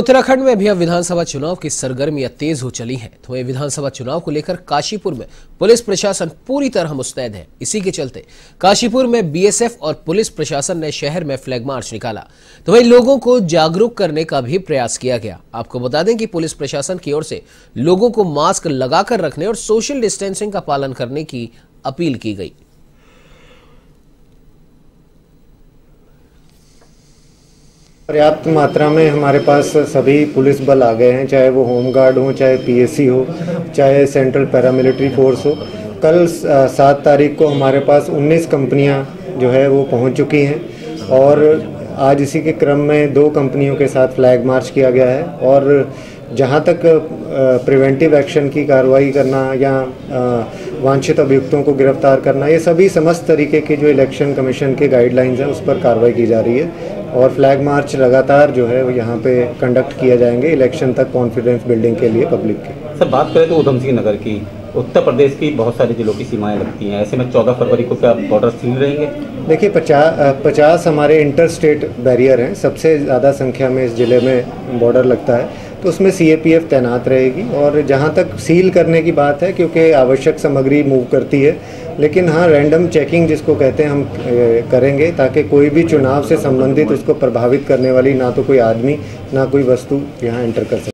उत्तराखंड में भी अब विधानसभा चुनाव की सरगर्मियाँ तेज हो चली हैं तो वही विधानसभा चुनाव को लेकर काशीपुर में पुलिस प्रशासन पूरी तरह मुस्तैद है। इसी के चलते काशीपुर में बीएसएफ और पुलिस प्रशासन ने शहर में फ्लैग मार्च निकाला। तो वही लोगों को जागरूक करने का भी प्रयास किया गया। आपको बता दें कि पुलिस प्रशासन की ओर से लोगों को मास्क लगाकर रखने और सोशल डिस्टेंसिंग का पालन करने की अपील की गई। पर्याप्त मात्रा में हमारे पास सभी पुलिस बल आ गए हैं, चाहे वो होम गार्ड हो, चाहे पीएससी हो, चाहे सेंट्रल पैरामिलिट्री फोर्स हो। कल सात तारीख को हमारे पास 19 कंपनियाँ जो है वो पहुँच चुकी हैं और आज इसी के क्रम में दो कंपनियों के साथ फ्लैग मार्च किया गया है और जहाँ तक प्रिवेंटिव एक्शन की कार्रवाई करना या वांछित अभियुक्तों को गिरफ़्तार करना, ये सभी समस्त तरीके के जो इलेक्शन कमीशन के गाइडलाइंस हैं, उस पर कार्रवाई की जा रही है। और फ्लैग मार्च लगातार जो है वो यहाँ पे कंडक्ट किया जाएँगे इलेक्शन तक कॉन्फिडेंस बिल्डिंग के लिए पब्लिक के। सर बात करें तो ऊधम सिंह नगर की। उत्तर प्रदेश की बहुत सारे जिलों की सीमाएँ लगती हैं। ऐसे में चौदह फरवरी को क्या बॉर्डर सील रहेंगे? देखिए पचास पचास हमारे इंटर स्टेट बैरियर हैं। सबसे ज़्यादा संख्या में इस ज़िले में बॉर्डर लगता है। तो उसमें सीएपीएफ तैनात रहेगी और जहाँ तक सील करने की बात है, क्योंकि आवश्यक सामग्री मूव करती है, लेकिन हाँ रैंडम चेकिंग जिसको कहते हैं हम करेंगे ताकि कोई भी चुनाव से संबंधित उसको प्रभावित करने वाली ना तो कोई आदमी, ना कोई वस्तु यहाँ एंटर कर सके।